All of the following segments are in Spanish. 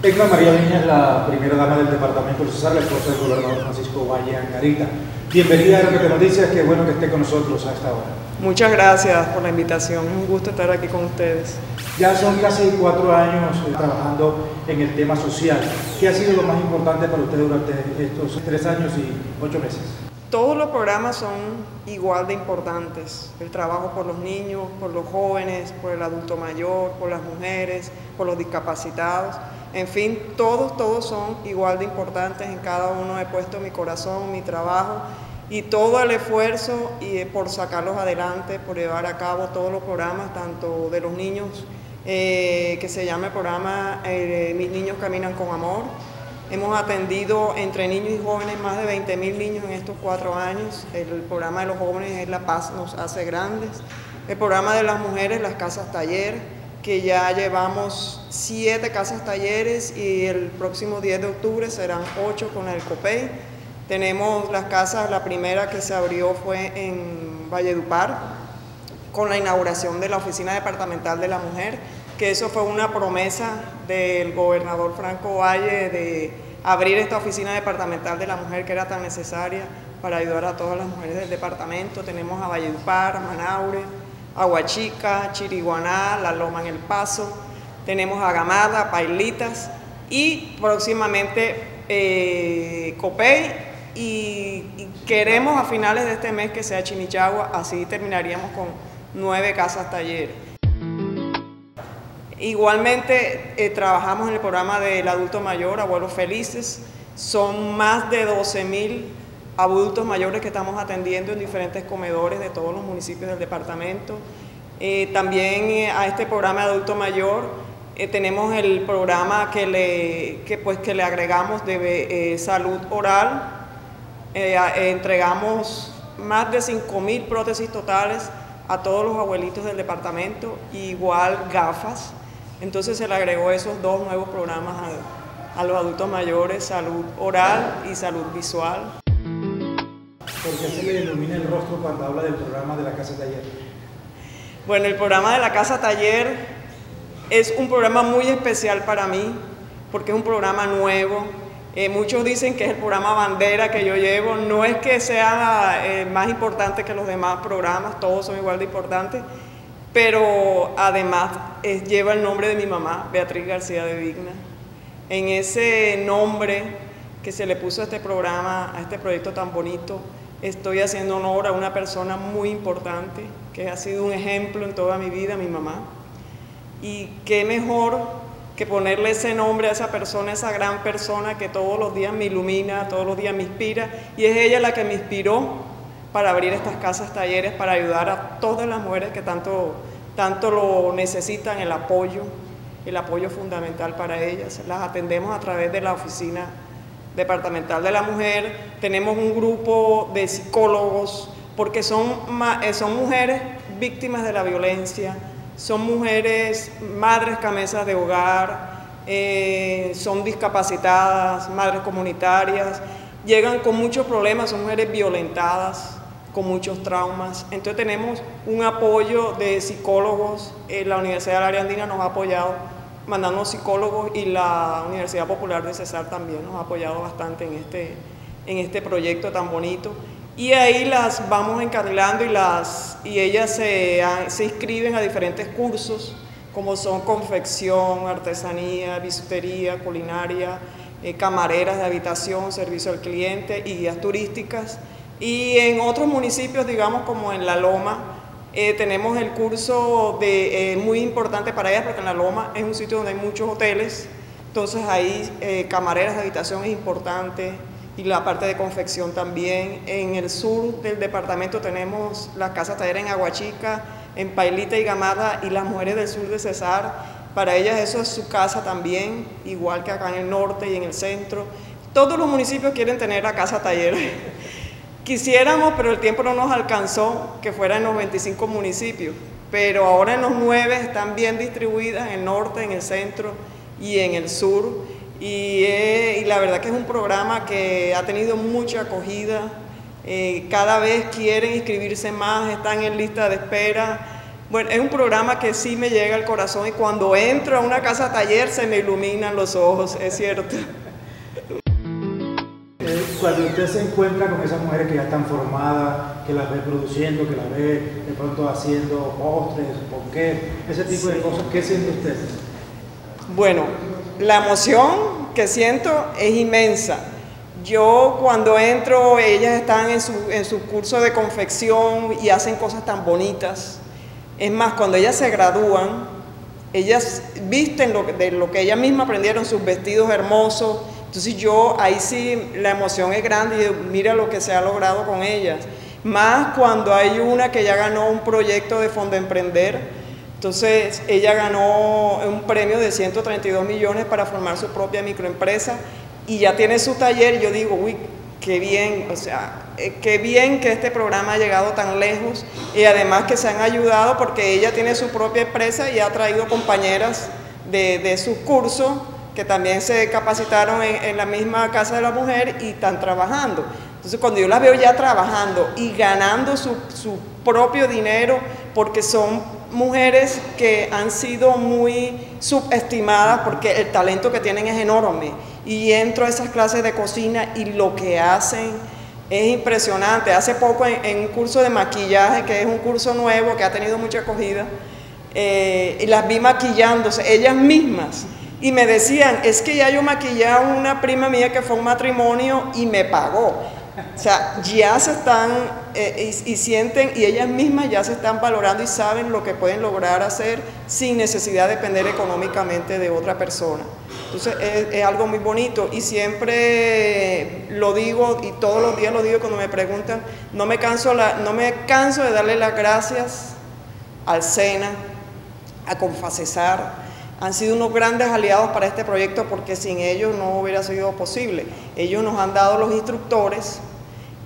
Tecla María Viña es la primera dama del departamento del Cesar, la esposa del gobernador Francisco Valle Angarita. Bienvenida a RPT Noticias, qué bueno que esté con nosotros a esta hora. Muchas gracias por la invitación, es un gusto estar aquí con ustedes. Ya son casi cuatro años eh, trabajando en el tema social. ¿Qué ha sido lo más importante para usted durante estos tres años y ocho meses? Todos los programas son igual de importantes. El trabajo por los niños, por los jóvenes, por el adulto mayor, por las mujeres, por los discapacitados. En fin, todos, todos son igual de importantes. En cada uno he puesto mi corazón, mi trabajo y todo el esfuerzo y por sacarlos adelante, por llevar a cabo todos los programas, tanto de los niños, eh, que se llama el programa eh, Mis niños caminan con amor, Hemos atendido entre niños y jóvenes más de 20 mil niños en estos cuatro años. El programa de los jóvenes es La Paz nos hace grandes. El programa de las mujeres, las casas taller, que ya llevamos siete casas talleres y el próximo 10 de octubre serán ocho con el COPEI. Tenemos las casas, la primera que se abrió fue en Valledupar, con la inauguración de la Oficina Departamental de la Mujer que eso fue una promesa del gobernador Franco Valle de abrir esta oficina departamental de la mujer que era tan necesaria para ayudar a todas las mujeres del departamento. Tenemos a Valledupar, Manaure, Aguachica, Chiriguaná, La Loma en El Paso, tenemos a Gamada, Pailitas y próximamente eh, Copey y, y, queremos a finales de este mes que sea Chimichagua, así terminaríamos con nueve casas talleres. Igualmente eh, trabajamos en el programa del adulto mayor, Abuelos Felices. Son más de 12 mil adultos mayores que estamos atendiendo en diferentes comedores de todos los municipios del departamento. Eh, también eh, a este programa de adulto mayor tenemos el programa que le, que, pues, que le agregamos de salud oral. entregamos más de 5 mil prótesis totales a todos los abuelitos del departamento, igual gafas. Entonces se le agregó esos dos nuevos programas a, los adultos mayores, salud oral y salud visual. ¿Por qué se le denomina el rostro cuando habla del programa de la Casa Taller? Bueno, el programa de la Casa Taller es un programa muy especial para mí porque es un programa nuevo. Eh, muchos dicen que es el programa bandera que yo llevo. No es que sea eh, más importante que los demás programas, todos son igual de importantes, pero además lleva el nombre de mi mamá, Beatriz García de Vigna. En ese nombre que se le puso a este programa, a este proyecto tan bonito, estoy haciendo honor a una persona muy importante que ha sido un ejemplo en toda mi vida, mi mamá. Y qué mejor que ponerle ese nombre a esa persona, esa gran persona que todos los días me ilumina, todos los días me inspira, y es ella la que me inspiró para abrir estas casas talleres, para ayudar a todas las mujeres que tanto, tanto lo necesitan, el apoyo, el apoyo fundamental para ellas. Las atendemos a través de la oficina departamental de la mujer, tenemos un grupo de psicólogos, porque son, eh, son mujeres víctimas de la violencia, son mujeres madres cabezas de hogar, eh, son discapacitadas, madres comunitarias, llegan con muchos problemas, son mujeres violentadas, con muchos traumas. Entonces tenemos un apoyo de psicólogos, eh, la Universidad de la Andina nos ha apoyado mandando psicólogos y la Universidad Popular de Cesar también nos ha apoyado bastante en este, en este proyecto tan bonito. Y ahí las vamos encarrilando y, las, y ellas se, se inscriben a diferentes cursos como son confección, artesanía, bisutería, culinaria, eh, camareras de habitación, servicio al cliente y guías turísticas. Y en otros municipios, digamos como en La Loma, eh, tenemos el curso de, eh, muy importante para ellas, porque en La Loma es un sitio donde hay muchos hoteles, entonces ahí eh, camareras de habitación es importante y la parte de confección también. En el sur del departamento tenemos la casa taller en Aguachica, en Pailita y Gamada y las mujeres del sur de Cesar. Para ellas eso es su casa también, igual que acá en el norte y en el centro. Todos los municipios quieren tener la casa taller. Quisiéramos, pero el tiempo no nos alcanzó que fuera en los 25 municipios, pero ahora en los 9 están bien distribuidas en el norte, en el centro y en el sur. Y, eh, la verdad que es un programa que ha tenido mucha acogida. Eh, cada vez quieren inscribirse más, están en lista de espera. Bueno, es un programa que sí me llega al corazón y cuando entro a una casa taller se me iluminan los ojos, es cierto. Cuando usted se encuentra con esas mujeres que ya están formadas, que las ve produciendo, que las ve de pronto haciendo postres, qué, ese tipo de cosas, ¿qué siente usted? Bueno, la emoción que siento es inmensa. Yo cuando entro, ellas están en su, en su curso de confección y hacen cosas tan bonitas. Es más, cuando ellas se gradúan, ellas visten lo, de lo que ellas mismas aprendieron, sus vestidos hermosos. Entonces yo ahí sí la emoción es grande y mira lo que se ha logrado con ellas. Más cuando hay una que ya ganó un proyecto de Fondo Emprender. Entonces ella ganó un premio de 132 millones para formar su propia microempresa y ya tiene su taller. Yo digo, uy, qué bien, o sea, eh, qué bien que este programa ha llegado tan lejos y además que se han ayudado porque ella tiene su propia empresa y ha traído compañeras de, de sus cursos que también se capacitaron en, la misma Casa de la Mujer y están trabajando. Entonces cuando yo las veo ya trabajando y ganando su, su propio dinero porque son mujeres que han sido muy subestimadas porque el talento que tienen es enorme y entro a esas clases de cocina y lo que hacen es impresionante. Hace poco en, un curso de maquillaje, que es un curso nuevo que ha tenido mucha acogida, eh, y las vi maquillándose, ellas mismas, y me decían, es que ya yo maquillé a una prima mía que fue un matrimonio y me pagó. O sea, ya se están eh, y, sienten, y ellas mismas ya se están valorando y saben lo que pueden lograr hacer sin necesidad de depender económicamente de otra persona. Entonces es, algo muy bonito y siempre lo digo y todos los días lo digo cuando me preguntan, no me canso, no me canso de darle las gracias al SENA, a Confacesar, han sido unos grandes aliados para este proyecto porque sin ellos no hubiera sido posible. Ellos nos han dado los instructores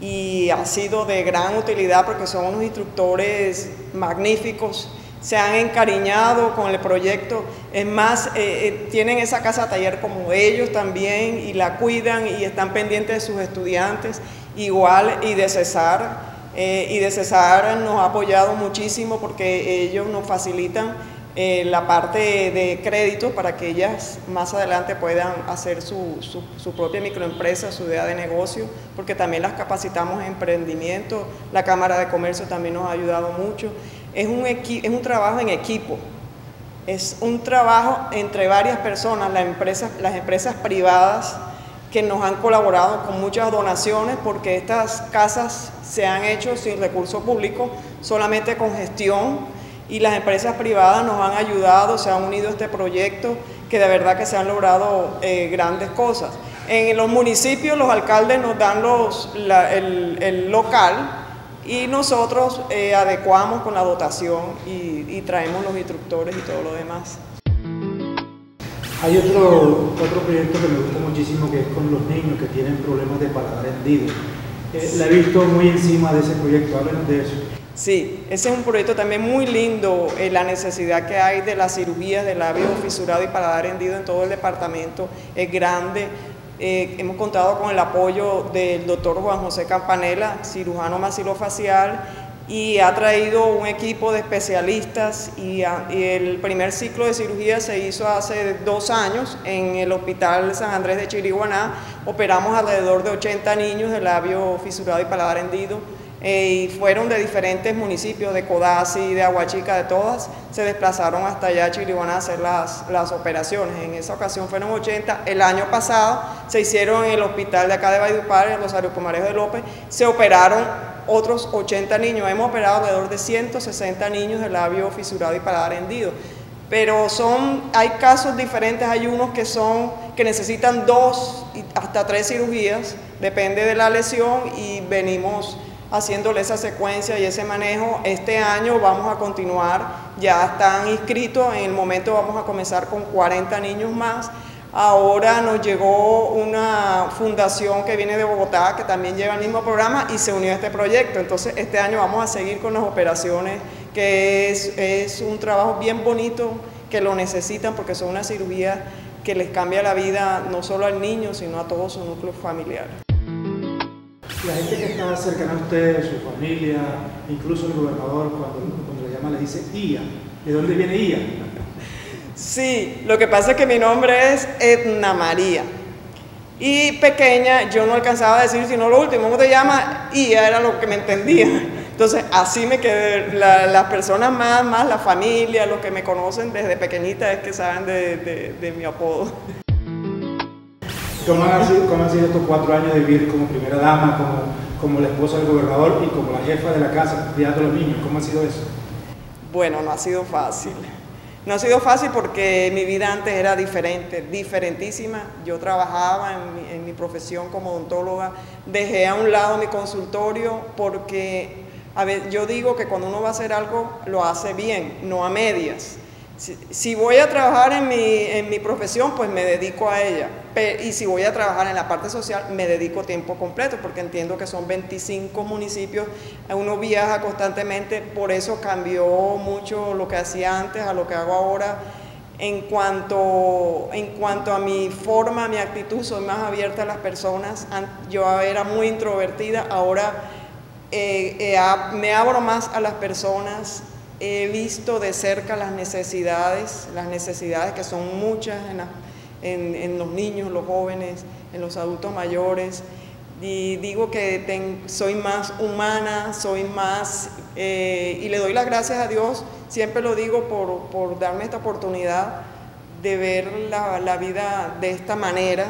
y ha sido de gran utilidad porque son unos instructores magníficos se han encariñado con el proyecto. Es más, eh, eh, tienen esa casa taller como ellos también y la cuidan y están pendientes de sus estudiantes. Igual y de Cesar. Eh, y de Cesar nos ha apoyado muchísimo porque ellos nos facilitan la parte de crédito para que ellas más adelante puedan hacer su, su, propia microempresa, su idea de negocio, porque también las capacitamos en emprendimiento, la Cámara de Comercio también nos ha ayudado mucho. Es un, es un trabajo en equipo, es un trabajo entre varias personas, las empresas, las empresas privadas que nos han colaborado con muchas donaciones porque estas casas se han hecho sin recursos públicos, solamente con gestión y las empresas privadas nos han ayudado, se han unido a este proyecto que de verdad que se han logrado eh, grandes cosas. En los municipios los alcaldes nos dan los, el, el local y nosotros eh, adecuamos con la dotación y, traemos los instructores y todo lo demás. Hay otro, otro proyecto que me gusta muchísimo que es con los niños que tienen problemas de paladar hendido. Eh, la he visto muy encima de ese proyecto, háblenos de eso. Sí, ese es un proyecto también muy lindo, eh, la necesidad que hay de las cirugías de labio fisurado y paladar hendido en todo el departamento es grande. Eh, hemos contado con el apoyo del doctor Juan José Campanella, cirujano maxilofacial, y ha traído un equipo de especialistas y, el primer ciclo de cirugía se hizo hace dos años en el Hospital San Andrés de Chiriguaná. Operamos alrededor de 80 niños de labio fisurado y paladar hendido eh, y fueron de diferentes municipios, de Codazzi, de Aguachica, de todas, se desplazaron hasta allá a Chiriguaná a hacer las, las operaciones. En esa ocasión fueron 80. El año pasado se hicieron en el hospital de acá de Valledupar, en Rosario Comarejo de López, se operaron otros 80 niños. Hemos operado alrededor de 160 niños de labio fisurado y paladar hendido. Pero son, hay casos diferentes, hay unos que son, que necesitan dos hasta tres cirugías, depende de la lesión y venimos haciéndole esa secuencia y ese manejo. Este año vamos a continuar, ya están inscritos, en el momento vamos a comenzar con 40 niños más. Ahora nos llegó una fundación que viene de Bogotá, que también lleva el mismo programa y se unió a este proyecto. Entonces este año vamos a seguir con las operaciones, que es, es un trabajo bien bonito, que lo necesitan porque son una cirugía que les cambia la vida no solo al niño, sino a todo su núcleo familiar. La gente que está cercana a usted, su familia, incluso el gobernador, cuando, cuando le llama, le dice Ia. ¿De dónde viene Ia? Sí, lo que pasa es que mi nombre es Edna María. Y pequeña yo no alcanzaba a decir sino lo último, ¿cómo te llamas? Ia era lo que me entendía. Entonces así me quedé. las personas más, más la familia, los que me conocen desde pequeñita es que saben de, mi apodo. ¿Cómo han, sido, estos cuatro años de vivir como primera dama, como, como la esposa del gobernador y como la jefa de la casa, cuidando a los niños? ¿Cómo ha sido eso? Bueno, no ha sido fácil. No ha sido fácil porque mi vida antes era diferente, diferentísima. Yo trabajaba en mi, profesión como odontóloga, dejé a un lado mi consultorio porque a ver, yo digo que cuando uno va a hacer algo, lo hace bien, no a medias. Si, voy a trabajar en mi, en mi, profesión, pues me dedico a ella. y si voy a trabajar en la parte social, me dedico tiempo completo, porque entiendo que son 25 municipios, uno viaja constantemente, por eso cambió mucho lo que hacía antes a lo que hago ahora. En cuanto, en cuanto a mi forma, mi actitud, soy más abierta a las personas. Yo era muy introvertida, ahora eh, eh, me abro más a las personas, he visto de cerca las necesidades, las necesidades que son muchas en, los niños, los jóvenes, en los adultos mayores. Y digo que soy más humana, soy más, eh, y le doy las gracias a Dios, siempre lo digo por, darme esta oportunidad de ver la vida de esta manera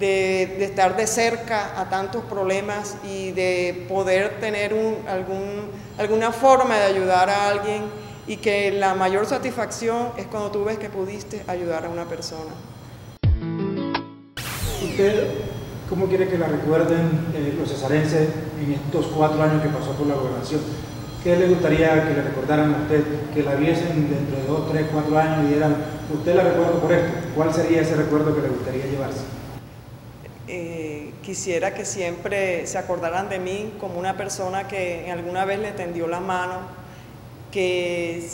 de, estar de cerca a tantos problemas y de poder tener algún, alguna forma de ayudar a alguien y que la mayor satisfacción es cuando tú ves que pudiste ayudar a una persona. ¿Usted cómo quiere que la recuerden eh, los cesarenses en estos cuatro años que pasó por la gobernación? ¿Qué le gustaría que le recordaran a usted, que la viesen dentro de dos, tres, cuatro años y dieran, usted la recuerdo por esto? ¿Cuál sería ese recuerdo que le gustaría llevarse? Eh, quisiera que siempre se acordaran de mí como una persona que alguna vez le tendió la mano, que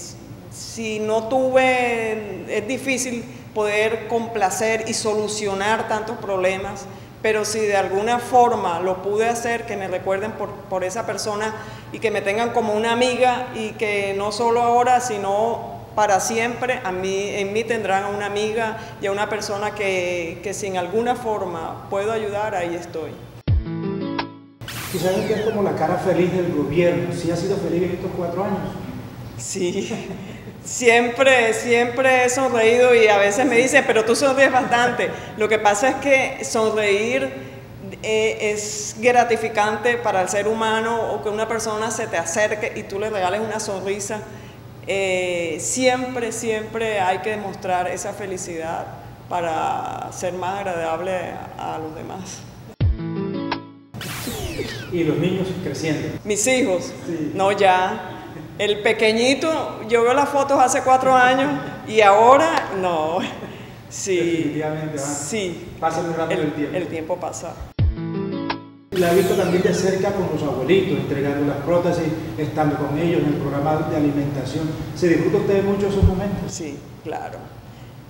si no tuve, es difícil poder complacer y solucionar tantos problemas, pero si de alguna forma lo pude hacer, que me recuerden por, por esa persona y que me tengan como una amiga y que no solo ahora, sino para siempre a mí, en mí tendrán a una amiga y a una persona que, que si en alguna forma puedo ayudar, ahí estoy. Quizás que es como la cara feliz del gobierno. ¿Sí ha sido feliz en estos cuatro años? Sí, siempre, siempre he sonreído y a veces me dicen, pero tú sonríes bastante. Lo que pasa es que sonreír eh, es gratificante para el ser humano o que una persona se te acerque y tú le regales una sonrisa eh, siempre, siempre hay que demostrar esa felicidad para ser más agradable a los demás. ¿Y los niños creciendo? Mis hijos, no ya. El pequeñito, yo veo las fotos hace cuatro años y ahora no. Sí. Definitivamente, sí. Pasa muy rápido el tiempo. El tiempo pasa. La he visto también de cerca con los abuelitos, entregando las prótesis, estando con ellos en el programa de alimentación. ¿Se disfruta usted mucho esos momentos? Sí, claro.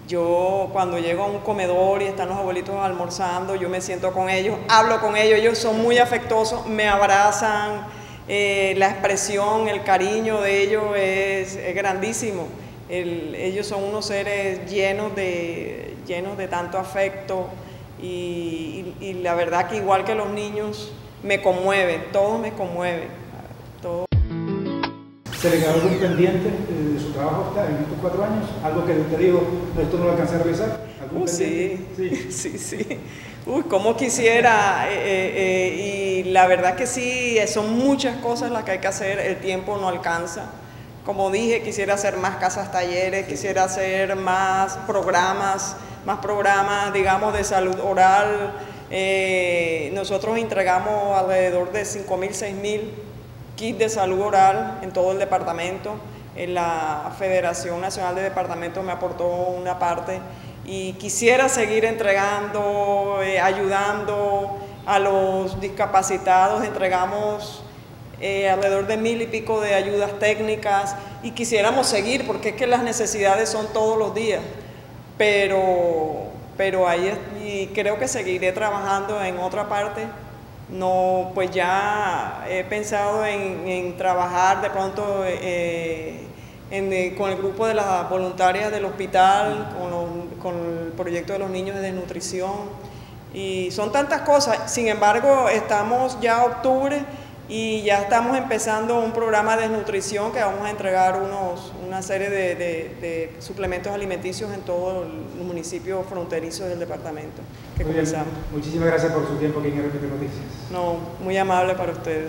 Yo cuando llego a un comedor y están los abuelitos almorzando, yo me siento con ellos, hablo con ellos, ellos son muy afectuosos, me abrazan, eh, la expresión, el cariño de ellos es, grandísimo. ellos son unos seres llenos de, llenos de tanto afecto, y, la verdad que igual que los niños, me conmueven, todo me conmueve. Todo. ¿Se le quedó algún pendiente de su trabajo en estos cuatro años? ¿Algo que usted dijo, esto no lo alcancé a realizar? Uh, sí, sí, sí, sí. Uy, como quisiera. Eh, eh, eh, y la verdad que sí, son muchas cosas las que hay que hacer, el tiempo no alcanza. Como dije, quisiera hacer más casas talleres, quisiera hacer más programas más programas, digamos, de salud oral. Eh, nosotros entregamos alrededor de 5.000, 6.000 kits de salud oral en todo el departamento. En la Federación Nacional de Departamentos me aportó una parte y quisiera seguir entregando, eh, ayudando a los discapacitados. Entregamos eh, alrededor de mil y pico de ayudas técnicas y quisiéramos seguir porque es que las necesidades son todos los días pero, pero ahí creo que seguiré trabajando en otra parte. No, pues ya he pensado en, trabajar de pronto eh, eh, con el grupo de las voluntarias del hospital, con, con el proyecto de los niños de desnutrición. Y son tantas cosas. Sin embargo, estamos ya octubre y ya estamos empezando un programa de desnutrición que vamos a entregar unos, una serie de, suplementos alimenticios en todos los municipios fronterizos del departamento que Muchísimas gracias por su tiempo aquí en RPT Noticias. No, muy amable para ustedes.